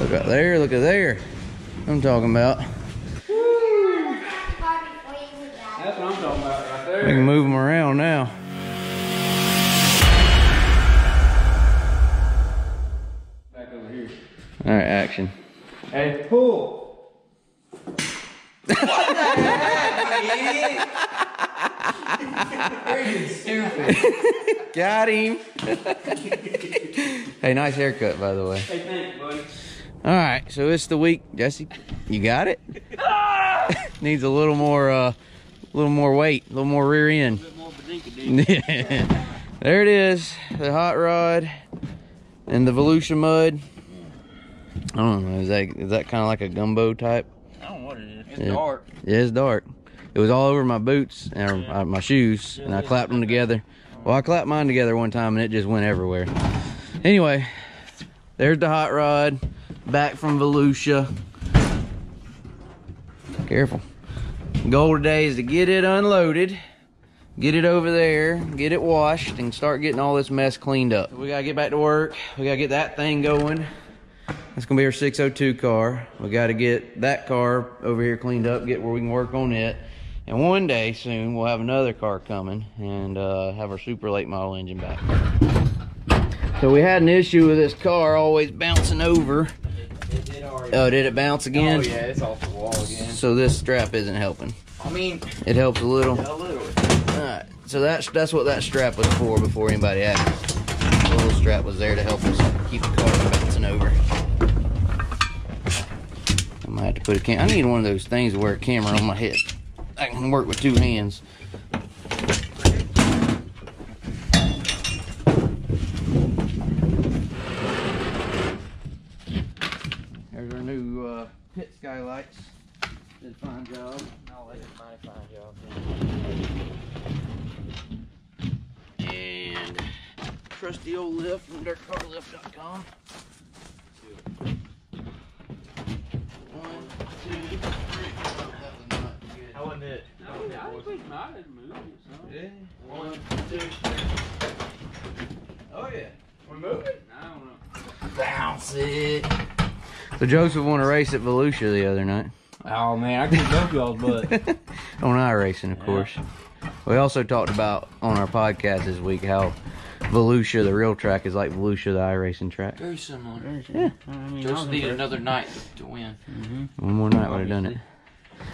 Look at there, look at there. I'm talking about. That's what I'm talking about right there. We can move them around now. Back over here. All right, action. Hey, pull. what the heck, stupid. Got him. hey, nice haircut, by the way. Hey, thanks, buddy. All right, so it's the week, Jesse. You got it. Needs a little more, uh, a little more weight, a little more rear end. bit more there it is, the hot rod and the Volusia mud. I don't know, is that is that kind of like a gumbo type? I don't know what it is. It's Yeah. dark. Yeah, it's dark. It was all over my boots and uh, my shoes, and I clapped them together. Well, I clapped mine together one time, and it just went everywhere. Anyway, there's the hot rod, back from Volusia. Careful. Goal today is to get it unloaded, get it over there, get it washed, and start getting all this mess cleaned up. We gotta get back to work. We gotta get that thing going. That's gonna be our 602 car. We got to get that car over here cleaned up, get where we can work on it. And one day soon, we'll have another car coming and uh, have our super late model engine back. So we had an issue with this car always bouncing over. It did already. Oh, did it bounce again? Oh, yeah, it's off the wall again. So this strap isn't helping. I mean, It helps a little. a little. Alright, so that's that's what that strap was for before anybody asked. The little strap was there to help us keep the car from bouncing over. I might have to put a cam. I need one of those things to wear a camera on my head. I can work with two hands. There's our new uh, pit skylights. Did a fine job. No, they did a mighty fine job. and trusty old lift from dirtcarlift.com. One, two, three. Was not good. How wasn't it? No, I think mine had moved it, so. Yeah. One, two, three. Oh yeah. We're moving? I don't know. Bounce it. So Joseph won a race at Volusia the other night. Oh, man, I can both y'all's butt. on iRacing, of course. We also talked about on our podcast this week how Volusia, the real track, is like Volusia, the iRacing track. Very similar. Yeah. I mean, I Just need impressed. another night to win. Mm-hmm. One more night would have done it.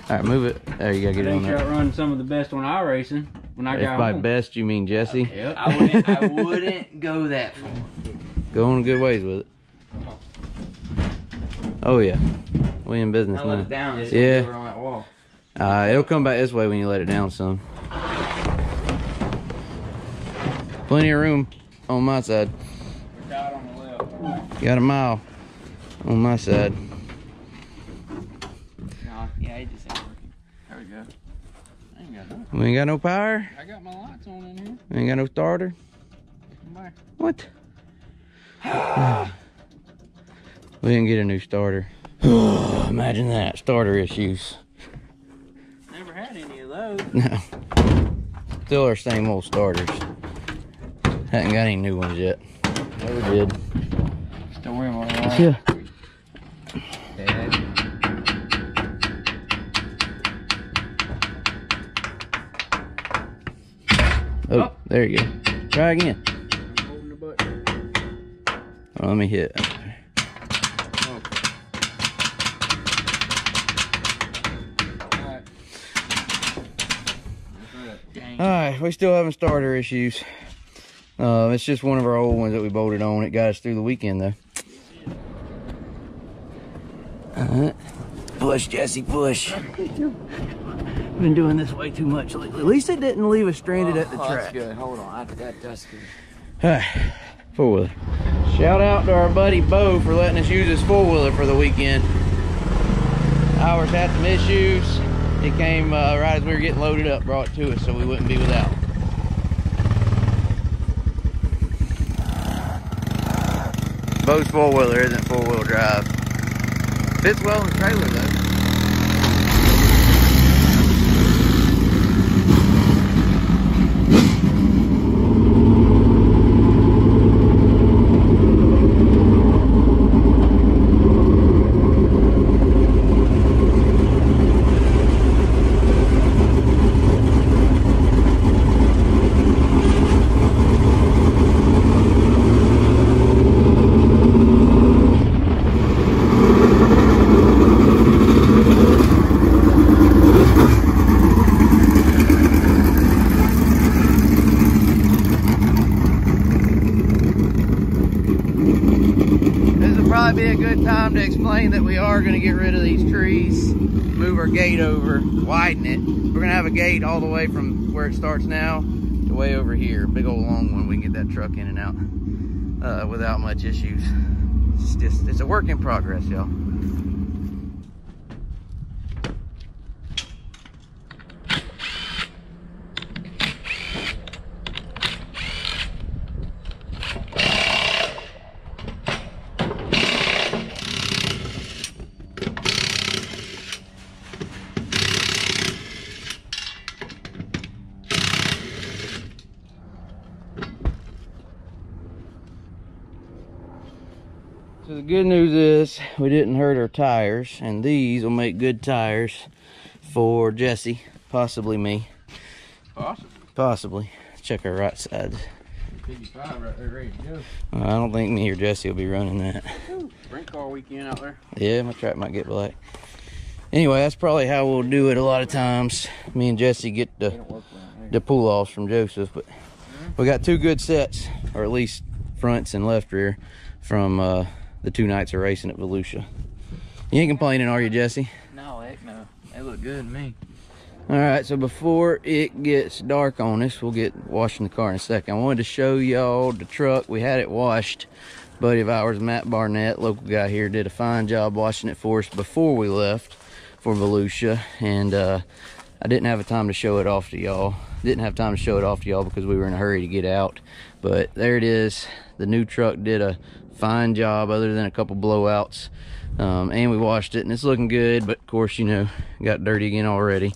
All right, move it. There, you gotta I get it on think you there. outrun some of the best on iRacing when I If got by home. best you mean Jesse, Yep. I wouldn't. I wouldn't go that far. go on good ways with it. Oh yeah, we in business I now. it down. It's Yeah. on that wall. Uh, it'll come back this way when you let it down some. Plenty of room on my side. Got on the left. Got a mile on my side. No, yeah, it just ain't working. There we go. I ain't got nothing. We ain't got no power. I got my lights on in here. We ain't got no starter. Come back. What? we didn't get a new starter. Imagine that. Starter issues. Never had any of those. No. Still our same old starters. Hadn't got any new ones yet. Never did. Still wearing my lights. Yeah. Oh, oh, there you go. Try again. Holding the button. Oh, let me hit. Dang. We still having starter issues. Uh, it's just one of our old ones that we bolted on. It got us through the weekend though. Uh, push, Jesse, push. I've Been doing this way too much lately. At least it didn't leave us stranded at the Oh, That's track. good. Hold on. I got that's good. Four wheeler. Shout out to our buddy Bo for letting us use his four wheeler for the weekend. Ours had some issues. He came uh, right as we were getting loaded up, brought it to us so we wouldn't be without. Bo's four wheeler isn't four wheel drive. Fits well in the trailer though. might be a good that we are gonna get rid of these trees, move our gate over, widen it. We're gonna have a gate all the way from where it starts now to way over here. Big old long one, we can get that truck in and out uh, without much issues. It's just, it's a work in progress, y'all. So the good news is we didn't hurt our tires and these will make good tires for Jesse, possibly me, Awesome. possibly. Check our right sides. 55 right there, ready to go. I don't think me or Jesse will be running that. Sprint car weekend out there. Yeah, my track might get black. Anyway, that's probably how we'll do it a lot of times. Me and Jesse get the, don't work around the pull offs from Joseph, but we got two good sets, or at least fronts and left rear, from uh, the two nights of racing at Volusia. You ain't complaining, are you, Jesse? No, heck no. They look good to me. All right, so before it gets dark on us, we'll get washing the car in a second. I wanted to show y'all the truck. We had it washed. Buddy of ours, Matt Barnett, local guy here, did a fine job washing it for us before we left for Volusia. And uh, I didn't have a time to show it off to y'all. Didn't have time to show it off to y'all because we were in a hurry to get out. But there it is. The new truck did a fine job other than a couple blowouts. Um, and we washed it and it's looking good, but of course, you know, got dirty again already.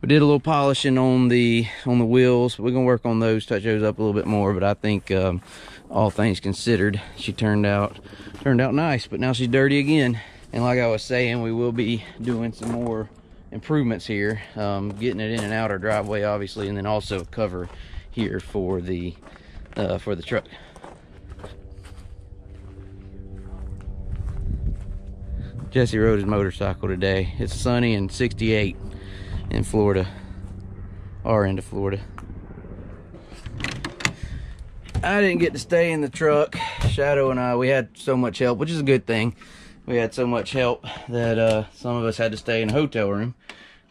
We did a little polishing on the on the wheels. We're gonna work on those, touch those up a little bit more. But I think um, all things considered, she turned out turned out nice. But now she's dirty again. And like I was saying, we will be doing some more improvements here, um, getting it in and out our driveway, obviously, and then also a cover here for the uh, for the truck. Jesse rode his motorcycle today. It's sunny and 68 in Florida, our end of Florida. I didn't get to stay in the truck. Shadow and I, we had so much help, which is a good thing. We had so much help that uh, some of us had to stay in a hotel room.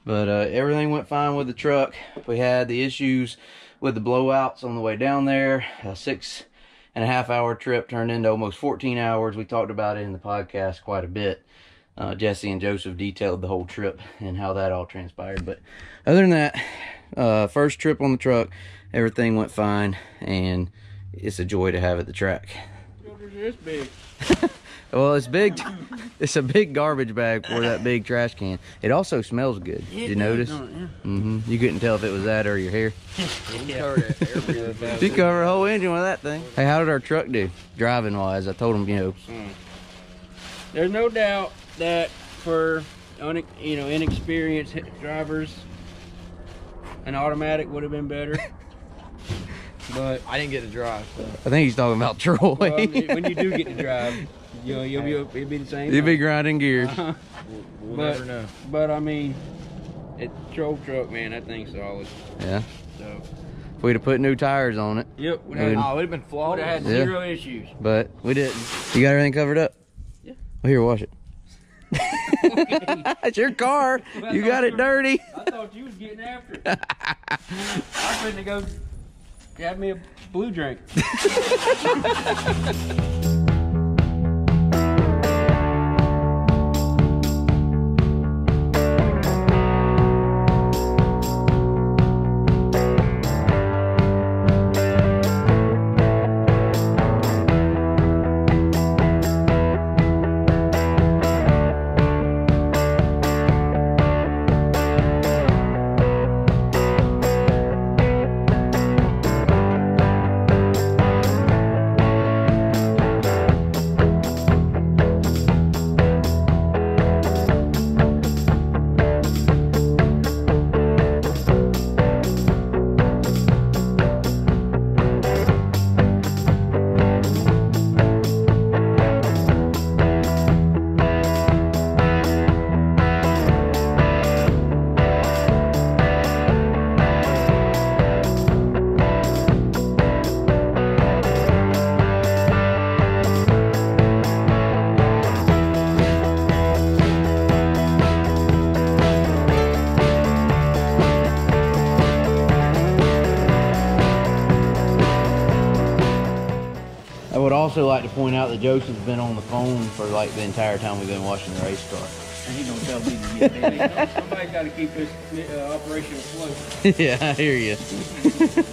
But uh, everything went fine with the truck. We had the issues with the blowouts on the way down there. A six and a half hour trip turned into almost 14 hours. We talked about it in the podcast quite a bit. Uh, Jesse and Joseph detailed the whole trip and how that all transpired. But other than that, uh, first trip on the truck, everything went fine, and it's a joy to have at the track. Filters this big. Well, it's big. It's a big garbage bag for that big trash can. It also smells good. Did you notice? Mm-hmm. You couldn't tell if it was that or your hair. You cover a whole engine with that thing. Hey, how did our truck do, driving wise? I told him, you know, There's no doubt that for you know inexperienced drivers, an automatic would have been better. but I didn't get to drive, so. I think he's talking about Troy. well, when you do get to drive, you know you'll be it'll be the same. You'll be grinding gears. Uh-huh. We'll But- never know. But I mean, it troll truck man, that thing's solid. Yeah. So If we'd have put new tires on it, yep, would Good. have Oh, it would have been flawed. had Yeah. zero issues. but we didn't. You got everything covered up? Yeah. Well, here, wash it. it's your car. You got it dirty. I thought you was getting after it. I couldn't go have me a blue drink. also like to point out that Joseph's been on the phone for like the entire time we've been watching the race car. And he don't tell me to get ready. Somebody's got to keep this uh, operation afloat. yeah, I hear you.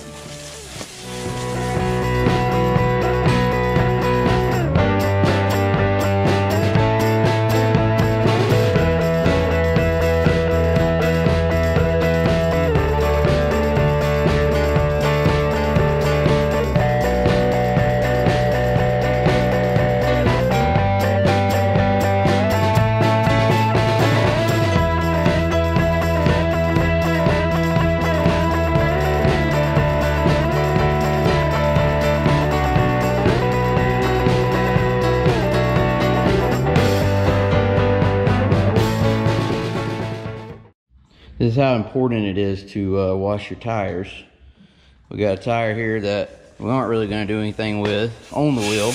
how important it is to uh, wash your tires. We got a tire here that we aren't really going to do anything with on the wheel.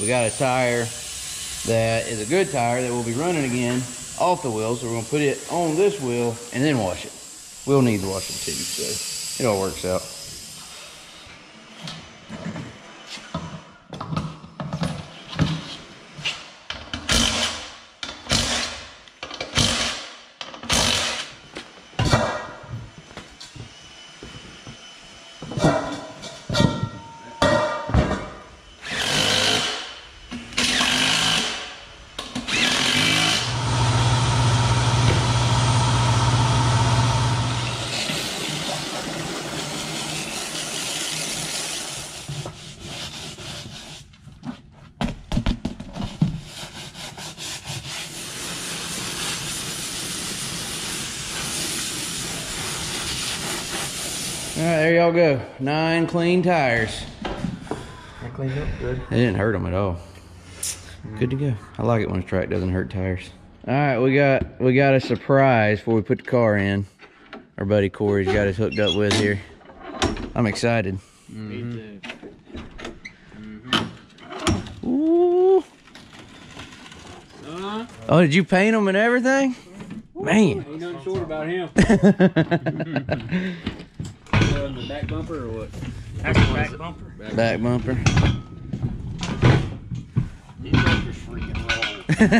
We got a tire that is a good tire that we'll be running again off the wheel. So we're going to put it on this wheel and then wash it. We'll need to wash it too, so it all works out. Y'all go. Nine clean tires. I cleaned up good. It didn't hurt them at all. Good to go. I like it when a track doesn't hurt tires. All right, we got we got a surprise before we put the car in. Our buddy Cory's got us hooked up with here. I'm excited. Me too. Ooh. Uh, Oh, did you paint them and everything? Man. ain't nothing short about him. The back bumper or what? That's the back bumper. Back bumper. These bumpers freaking roll.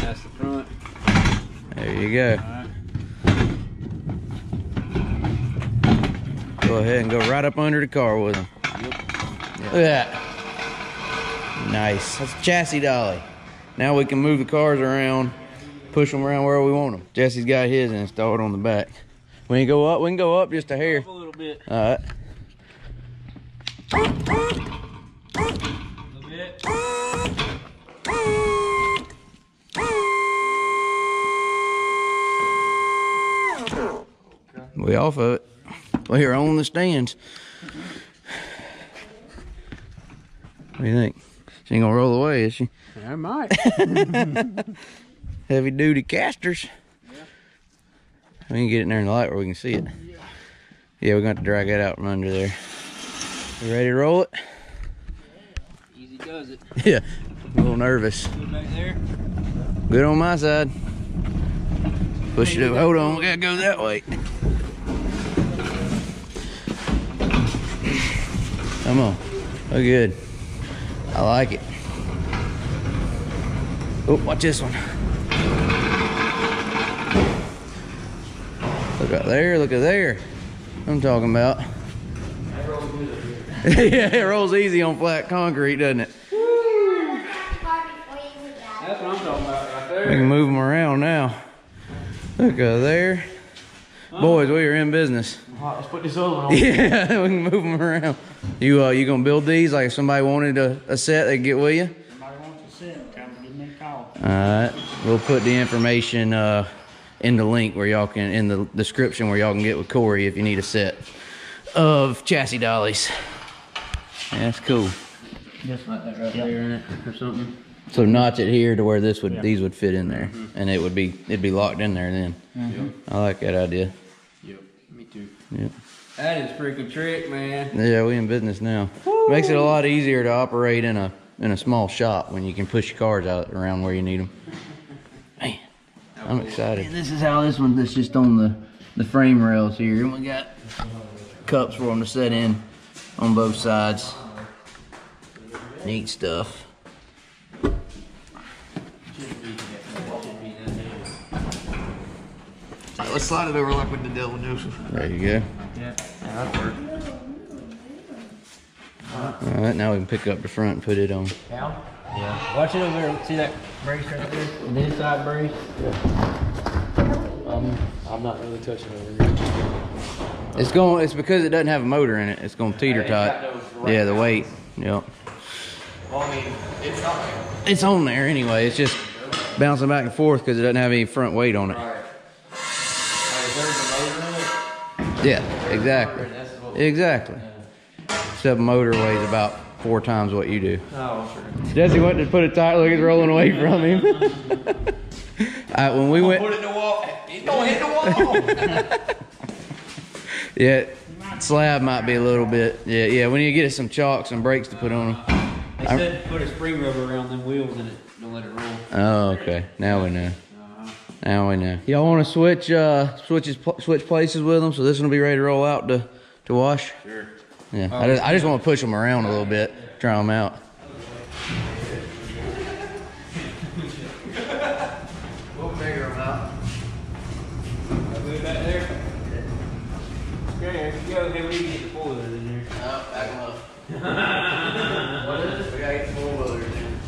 That's the front. there you go. Alright. Go ahead and go right up under the car with them. Look at that. Nice. That's a chassis dolly. Now we can move the cars around, push them around where we want them. Jesse's got his installed on the back. We can go up. We can go up just a hair. Up a little bit. All right. A little bit. We off of it. We're on the stands. What do you think? She ain't gonna roll away, is she? I might. Heavy duty casters. We can get it in there in the light where we can see it. Yeah, we're going to drag that out from under there. You ready to roll it? Easy does it. Yeah. A little nervous. Good back there. Good on my side. Push it up. Hold on, we gotta go that way. Come on. Oh, good. I like it. Oh, watch this one. Look out there, look at there. I'm talking about. yeah, it rolls easy on flat concrete, doesn't it? That's what I'm talking about right there. We can move them around now. Look out there. Boys, we are in business. Let's put this other one on. Yeah, we can move them around. You uh, you gonna build these? Like if somebody wanted a, a set, they can get with you. Somebody wants to sit, come give me a call. All right, we'll put the information uh, in the link where y'all can in the description where y'all can get with Cory if you need a set of chassis dollies. Yeah, that's cool. Just Like that right there in it or something. So notch it here to where this would Yeah. these would fit in there, mm-hmm. and it would be it'd be locked in there then. Mm-hmm. I like that idea. Yep. Me too. Yep. That is freaking trick, man. Yeah, we in business now. Makes it a lot easier to operate in a in a small shop when you can push your cars out around where you need them. Man, I'm excited. And this is how this one. That's just on the the frame rails here, and we got cups for them to set in on both sides. Neat stuff. Let's slide it over like with the Devil Joseph. There you go. Yeah, that'd work. All right, now we can pick up the front and put it on. Cal? Yeah. Watch it over there. See that brace right there? The inside brace? Yeah. Um, I'm not really touching over here. It's going. It's because it doesn't have a motor in it. It's going to teeter it's tot. right Yeah, the weight. Yep. Well, I mean, it's not like It's on there anyway. It's just bouncing back and forth because it doesn't have any front weight on it. Right. Like, there's a motor in it. Yeah, exactly. That's what. Exactly. Except motor weighs about four times what you do. Oh, sure. Jesse went to put it tight. Look, it's rolling away from him. All right, when we went, Put it in the wall. He's gonna hit the wall. yeah, slab might be a little bit. Yeah, yeah. We need to get us some chocks and brakes to put on them. They said put a spring rubber around them wheels and it don't let it roll. Oh, okay. Now we know. Uh-huh. Now we know. Y'all want to switch uh switches pl- switch places with them, so this one will be ready to roll out to to wash. Sure. Yeah, um, I just, I just want to push them around a little bit, try them out. We'll figure them out. Move that there. Okay, go. Hey, we need to get the four wheelers in there. Oh, back them up. what is it? We gotta get the four wheelers in.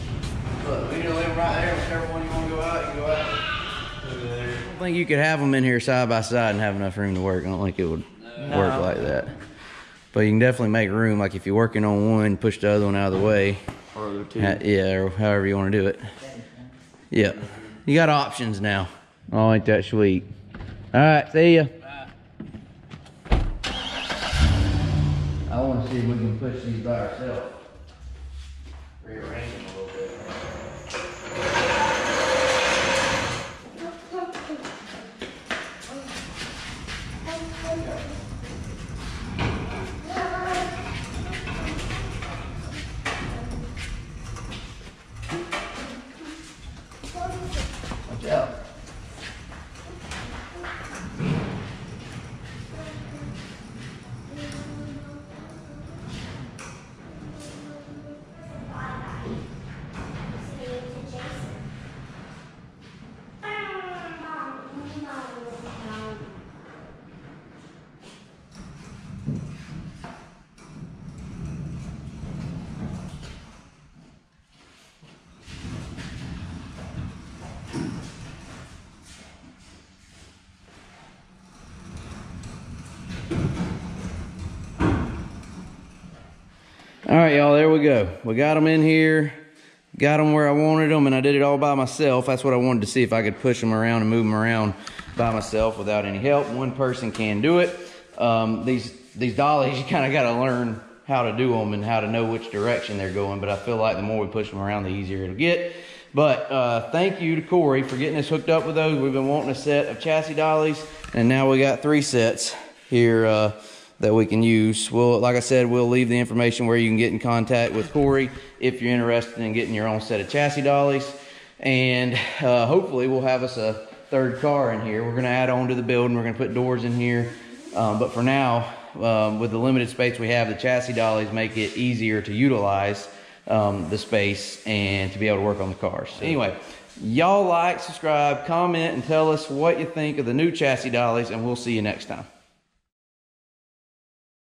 Look, we need to leave them right there. Whichever one you want to go out, you go out. Over there. I don't think you could have them in here side by side and have enough room to work. I don't think it would work like that. But you can definitely make room. Like if you're working on one, push the other one out of the way. Or the two. Ha- yeah, or however you want to do it. Yeah. You got options now. Oh, ain't that sweet. All right, see ya. I want to see if we can push these by ourselves. Rearrange All right, y'all, there we go. We got them in here, got them where I wanted them, and I did it all by myself. That's what I wanted to see if I could push them around and move them around by myself without any help. One person can do it. Um, these these dollies, you kind of got to learn how to do them and how to know which direction they're going. But I feel like the more we push them around, the easier it'll get. But uh, thank you to Cory for getting us hooked up with those. We've been wanting a set of chassis dollies, and now we got three sets here. Uh, that we can use. We'll, like I said, we'll leave the information where you can get in contact with Cory if you're interested in getting your own set of chassis dollies. And uh, hopefully we'll have us a third car in here. We're gonna add on to the building. We're gonna put doors in here. Um, but for now, um, with the limited space we have, the chassis dollies make it easier to utilize um, the space and to be able to work on the cars. Anyway, y'all like, subscribe, comment, and tell us what you think of the new chassis dollies, and we'll see you next time.